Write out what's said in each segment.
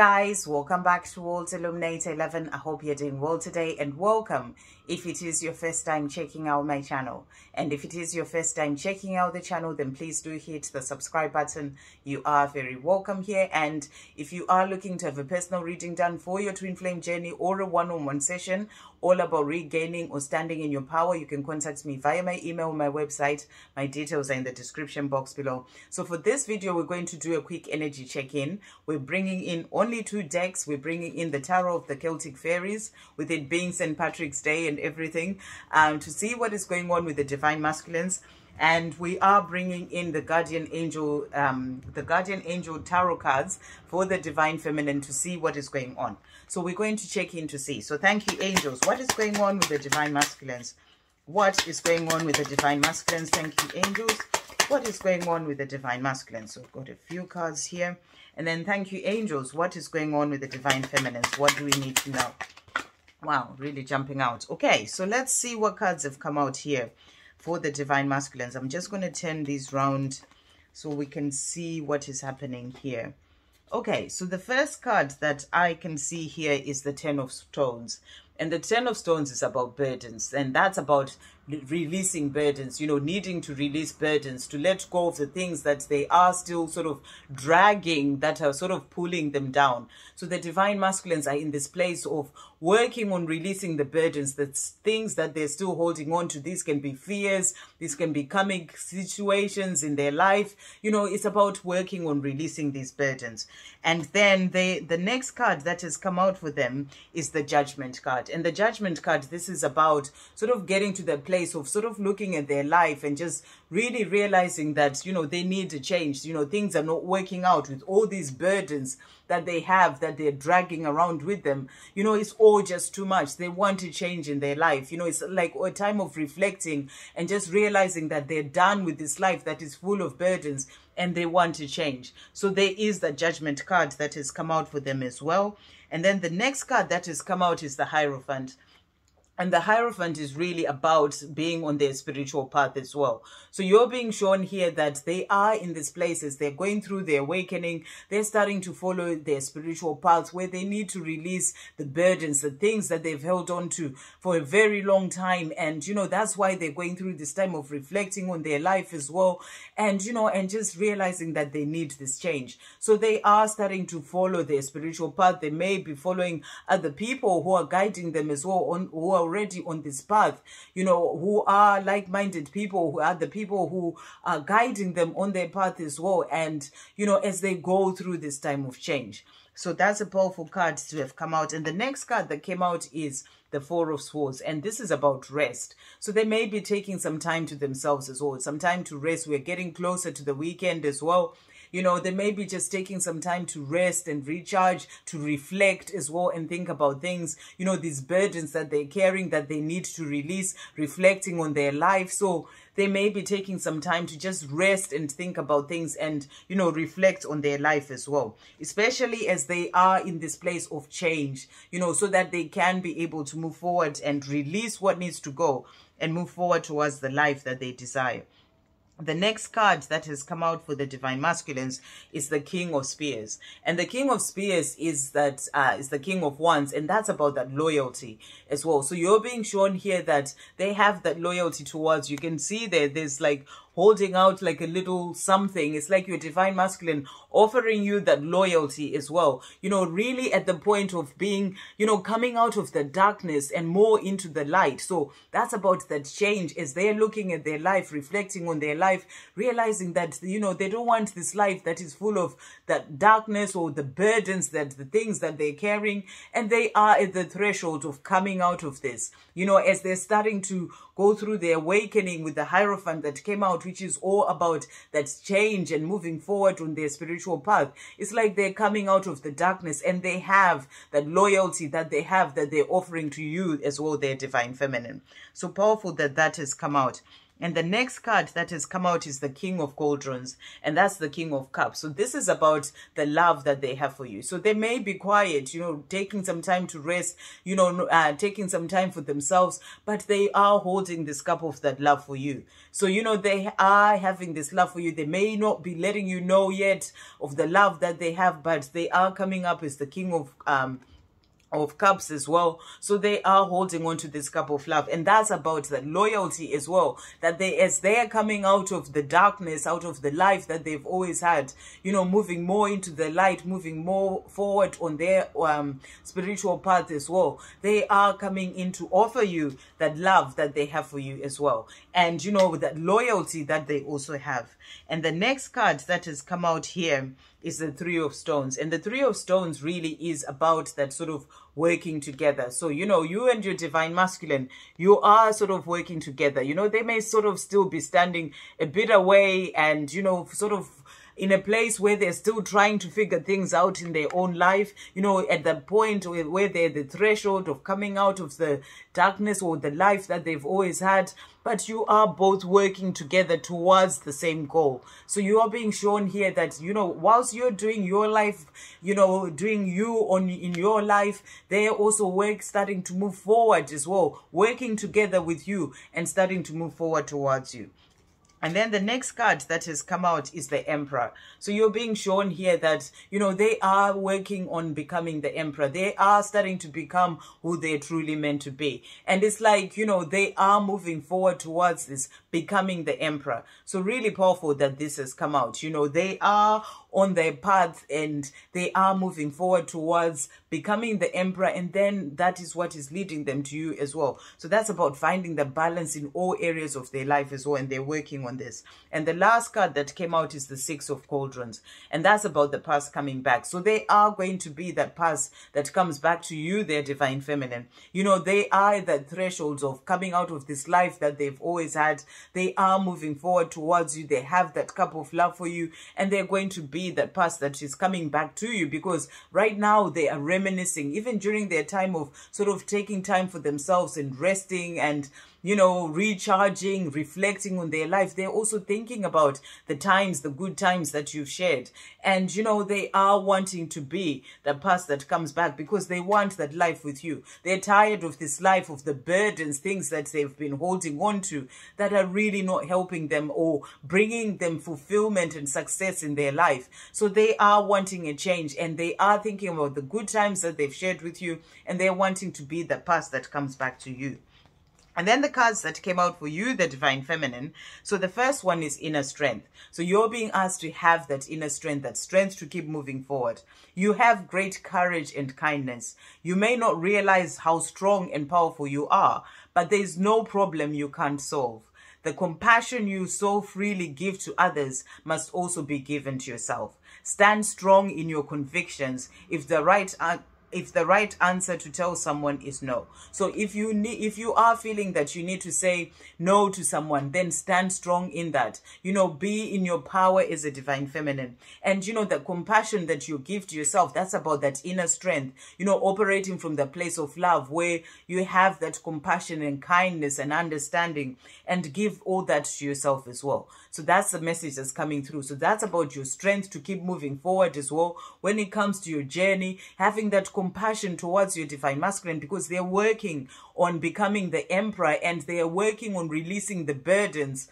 Guys, welcome back to World Illuminator 11. I hope you're doing well today and welcome if it is your first time checking out my channel. And if it is your first time checking out the channel, then please do hit the subscribe button. You are very welcome here. And if you are looking to have a personal reading done for your twin flame journey or a one-on-one -on -one session all about regaining or standing in your power, you can contact me via my email, my website. My details are in the description box below. So for this video, we're going to do a quick energy check-in. We're bringing in only two decks. We're bringing in the Tarot of the Celtic Fairies, with it being St. Patrick's Day and everything, um, to see what is going on with the Divine Masculines and we are bringing in the guardian angel um, the guardian angel tarot cards for the divine feminine to see what is going on. So we're going to check in to see. So thank you angels. What is going on with the divine masculines? What is going on with the divine masculines? Thank you angels. What is going on with the divine masculine so we've got a few cards here. And then thank you angels. What is going on with the divine feminines? What do we need to know? Wow really jumping out. Okay so let's see what cards have come out here for the divine masculines. I'm just going to turn these round so we can see what is happening here. Okay, so the first card that I can see here is the Ten of Stones. And the Ten of Stones is about burdens. And that's about releasing burdens, you know, needing to release burdens, to let go of the things that they are still sort of dragging, that are sort of pulling them down. So the divine masculines are in this place of working on releasing the burdens, the things that they're still holding on to. These can be fears, these can be coming situations in their life. You know, it's about working on releasing these burdens. And then they, the next card that has come out for them is the judgment card. And the judgment card, this is about sort of getting to the place of sort of looking at their life and just really realizing that, you know, they need to change. You know, things are not working out with all these burdens that they have that they're dragging around with them. You know, it's all just too much. They want to change in their life. You know, it's like a time of reflecting and just realizing that they're done with this life that is full of burdens and they want to change. So there is the judgment card that has come out for them as well. And then the next card that has come out is the Hierophant. And the Hierophant is really about being on their spiritual path as well. So you're being shown here that they are in these places. They're going through their awakening. They're starting to follow their spiritual path where they need to release the burdens, the things that they've held on to for a very long time. And, you know, that's why they're going through this time of reflecting on their life as well. And, you know, and just realizing that they need this change. So they are starting to follow their spiritual path. They may be following other people who are guiding them as well on who are already on this path, you know, who are like-minded people, who are the people who are guiding them on their path as well. And, you know, as they go through this time of change. So that's a powerful card to have come out. And the next card that came out is the Four of Swords. And this is about rest. So they may be taking some time to themselves as well. Some time to rest. We're getting closer to the weekend as well. You know, they may be just taking some time to rest and recharge, to reflect as well and think about things, you know, these burdens that they're carrying that they need to release, reflecting on their life. So they may be taking some time to just rest and think about things and, you know, reflect on their life as well, especially as they are in this place of change, you know, so that they can be able to move forward and release what needs to go and move forward towards the life that they desire. The next card that has come out for the Divine Masculines is the King of Spears. And the King of Spears is that uh, is the King of Wands. And that's about that loyalty as well. So you're being shown here that they have that loyalty towards you. can see there, there's like holding out like a little something. It's like your divine masculine offering you that loyalty as well. You know, really at the point of being, you know, coming out of the darkness and more into the light. So that's about that change as they're looking at their life, reflecting on their life, realizing that, you know, they don't want this life that is full of that darkness or the burdens that the things that they're carrying. And they are at the threshold of coming out of this, you know, as they're starting to go through the awakening with the Hierophant that came out, which is all about that change and moving forward on their spiritual path. It's like they're coming out of the darkness and they have that loyalty that they have that they're offering to you as well, their divine feminine. So powerful that that has come out. And the next card that has come out is the King of Cauldrons, and that's the King of Cups. So this is about the love that they have for you. So they may be quiet, you know, taking some time to rest, you know, uh, taking some time for themselves, but they are holding this cup of that love for you. So, you know, they are having this love for you. They may not be letting you know yet of the love that they have, but they are coming up as the King of um, of cups as well. So they are holding on to this cup of love. And that's about that loyalty as well that they as they are coming out of the darkness out of the life that they've always had you know moving more into the light moving more forward on their um spiritual path as well they are coming in to offer you that love that they have for you as well. And you know that loyalty that they also have. And the next card that has come out here is the three of stones. And the three of stones really is about that sort of working together. So you know you and your divine masculine you are sort of working together. You know they may sort of still be standing a bit away and you know sort of in a place where they're still trying to figure things out in their own life, you know, at the point where, they're the threshold of coming out of the darkness or the life that they've always had, but you are both working together towards the same goal. So you are being shown here that, you know, whilst you're doing your life, you know, doing you on in your life, they're also work starting to move forward as well, working together with you and starting to move forward towards you. And then the next card that has come out is the Emperor. So you're being shown here that, you know, they are working on becoming the Emperor. They are starting to become who they're truly meant to be. And it's like, you know, they are moving forward towards this, becoming the Emperor. So really powerful that this has come out. You know, they are on their path and they are moving forward towards becoming the emperor and then that is what is leading them to you as well. So that's about finding the balance in all areas of their life as well and they're working on this. And the last card that came out is the six of cauldrons and that's about the past coming back. So they are going to be that past that comes back to you their divine feminine. You know they are the thresholds of coming out of this life that they've always had. They are moving forward towards you. They have that cup of love for you and they're going to be be that past that is coming back to you because right now they are reminiscing even during their time of sort of taking time for themselves and resting and you know, recharging, reflecting on their life. They're also thinking about the times, the good times that you've shared. And, you know, they are wanting to be the past that comes back because they want that life with you. They're tired of this life, of the burdens, things that they've been holding on to that are really not helping them or bringing them fulfillment and success in their life. So they are wanting a change and they are thinking about the good times that they've shared with you and they're wanting to be the past that comes back to you. And then the cards that came out for you, the Divine Feminine. So the first one is inner strength. So you're being asked to have that inner strength, that strength to keep moving forward. You have great courage and kindness. You may not realize how strong and powerful you are, but there is no problem you can't solve. The compassion you so freely give to others must also be given to yourself. Stand strong in your convictions. If the right if the right answer to tell someone is no. So if you need, if you are feeling that you need to say no to someone, then stand strong in that. You know, be in your power as a divine feminine. And you know, the compassion that you give to yourself, that's about that inner strength, you know, operating from the place of love where you have that compassion and kindness and understanding and give all that to yourself as well. So that's the message that's coming through. So that's about your strength to keep moving forward as well. When it comes to your journey, having that compassion towards your divine masculine because they're working on becoming the emperor and they are working on releasing the burdens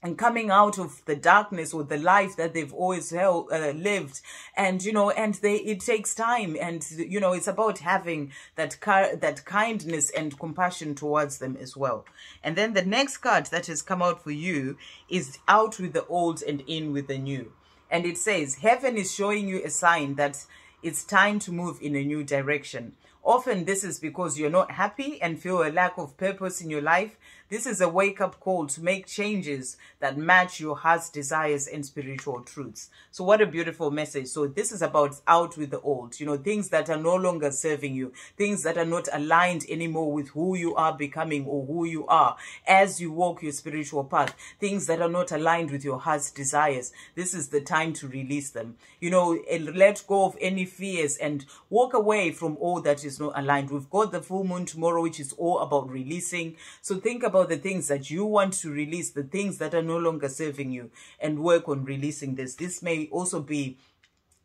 and coming out of the darkness or the life that they've always held, uh, lived. And you know and they it takes time and you know it's about having that that kindness and compassion towards them as well. And then the next card that has come out for you is out with the old and in with the new. And it says heaven is showing you a sign that it's time to move in a new direction. Often this is because you're not happy and feel a lack of purpose in your life this is a wake-up call to make changes that match your heart's desires and spiritual truths. So what a beautiful message. So this is about out with the old, you know, things that are no longer serving you, things that are not aligned anymore with who you are becoming or who you are as you walk your spiritual path, things that are not aligned with your heart's desires. This is the time to release them. You know, let go of any fears and walk away from all that is is not aligned. We've got the full moon tomorrow, which is all about releasing. So think about the things that you want to release, the things that are no longer serving you, and work on releasing this. This may also be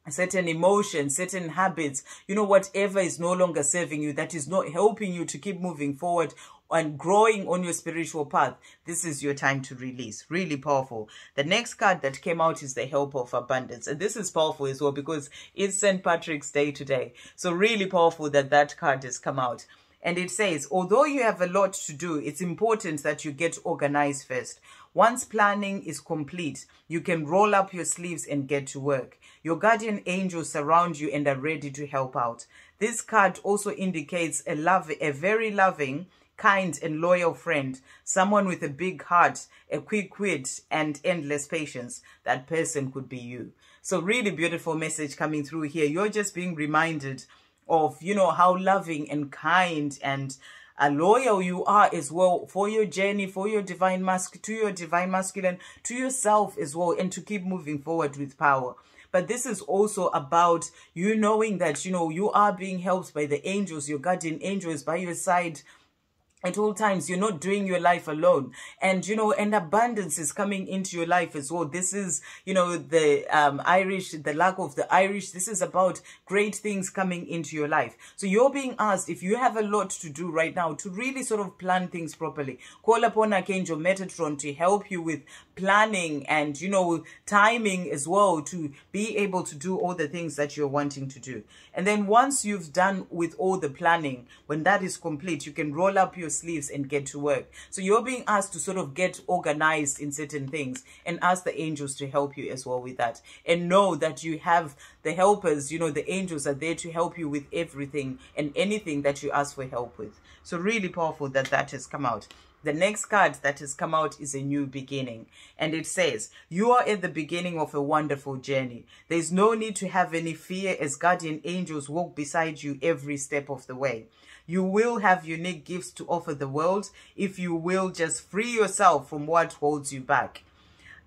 certain emotions, certain habits, you know, whatever is no longer serving you, that is not helping you to keep moving forward and growing on your spiritual path, this is your time to release. Really powerful. The next card that came out is the help of abundance. And this is powerful as well because it's St. Patrick's Day today. So really powerful that that card has come out. And it says, although you have a lot to do, it's important that you get organized first. Once planning is complete, you can roll up your sleeves and get to work. Your guardian angels surround you and are ready to help out. This card also indicates a love, a very loving, kind and loyal friend, someone with a big heart, a quick wit, and endless patience. That person could be you. So really beautiful message coming through here. You're just being reminded of, you know, how loving and kind and uh, loyal you are as well for your journey, for your divine mask, to your divine masculine, to yourself as well, and to keep moving forward with power. But this is also about you knowing that, you know, you are being helped by the angels, your guardian angels by your side at all times you're not doing your life alone. And you know and abundance is coming into your life as well. This is you know the um irish the lack of the irish this is about great things coming into your life. So you're being asked if you have a lot to do right now to really sort of plan things properly. Call upon archangel metatron to help you with planning and you know timing as well to be able to do all the things that you're wanting to do. And then once you've done with all the planning when that is complete you can roll up your your sleeves and get to work. So you're being asked to sort of get organized in certain things and ask the angels to help you as well with that. And know that you have the helpers, you know, the angels are there to help you with everything and anything that you ask for help with. So really powerful that that has come out. The next card that has come out is a new beginning. And it says, you are at the beginning of a wonderful journey. There's no need to have any fear as guardian angels walk beside you every step of the way. You will have unique gifts to offer the world if you will just free yourself from what holds you back.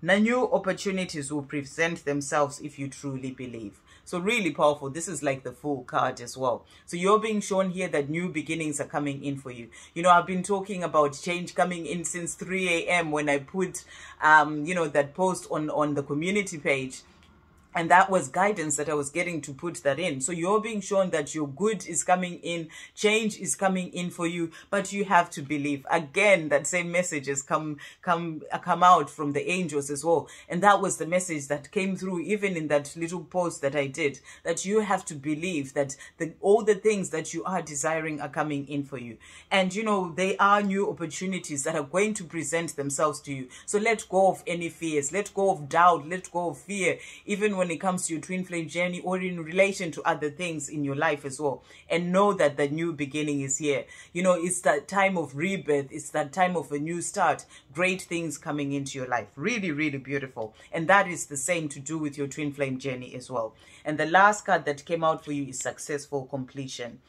Now, new opportunities will present themselves if you truly believe. So really powerful. This is like the full card as well. So you're being shown here that new beginnings are coming in for you. You know, I've been talking about change coming in since 3 a.m. when I put, um, you know, that post on, on the community page and that was guidance that I was getting to put that in. So you're being shown that your good is coming in, change is coming in for you, but you have to believe. Again, that same message has come come uh, come out from the angels as well. And that was the message that came through even in that little post that I did, that you have to believe that the, all the things that you are desiring are coming in for you. And you know, they are new opportunities that are going to present themselves to you. So let go of any fears, let go of doubt, let go of fear, even when when it comes to your twin flame journey or in relation to other things in your life as well. And know that the new beginning is here. You know, it's that time of rebirth. It's that time of a new start. Great things coming into your life. Really, really beautiful. And that is the same to do with your twin flame journey as well. And the last card that came out for you is successful completion.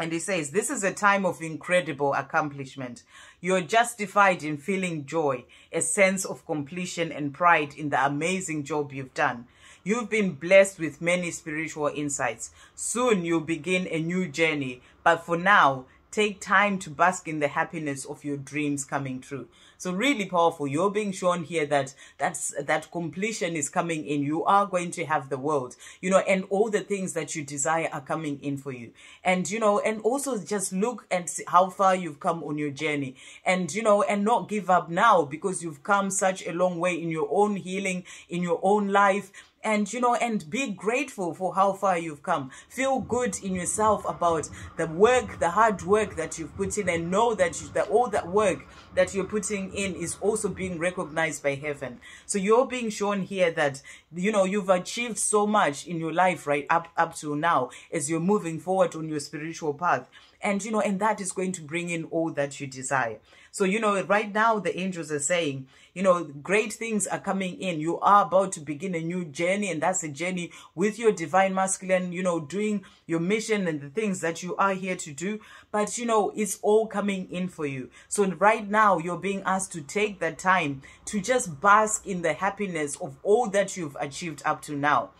And he says, this is a time of incredible accomplishment. You're justified in feeling joy, a sense of completion and pride in the amazing job you've done. You've been blessed with many spiritual insights. Soon you'll begin a new journey, but for now, take time to bask in the happiness of your dreams coming true. So really powerful. You're being shown here that that's that completion is coming in. You are going to have the world, you know, and all the things that you desire are coming in for you. And you know, and also just look and see how far you've come on your journey, and you know, and not give up now because you've come such a long way in your own healing, in your own life and you know and be grateful for how far you've come. Feel good in yourself about the work the hard work that you've put in and know that, you, that all that work that you're putting in is also being recognized by heaven. So you're being shown here that you know you've achieved so much in your life right up up to now as you're moving forward on your spiritual path. And you know and that is going to bring in all that you desire. So you know right now the angels are saying you know great things are coming in. You are about to begin a new journey and that's a journey with your divine masculine you know doing your mission and the things that you are here to do. But you know it's all coming in for you. So right now you're being asked to take that time to just bask in the happiness of all that you've achieved up to now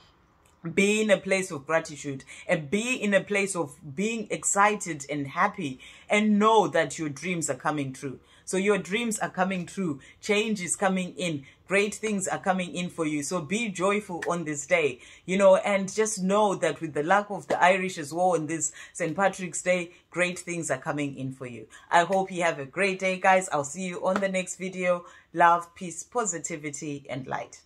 be in a place of gratitude and be in a place of being excited and happy and know that your dreams are coming true. So your dreams are coming true. Change is coming in. Great things are coming in for you. So be joyful on this day, you know, and just know that with the luck of the Irish as well on this St. Patrick's Day, great things are coming in for you. I hope you have a great day, guys. I'll see you on the next video. Love, peace, positivity, and light.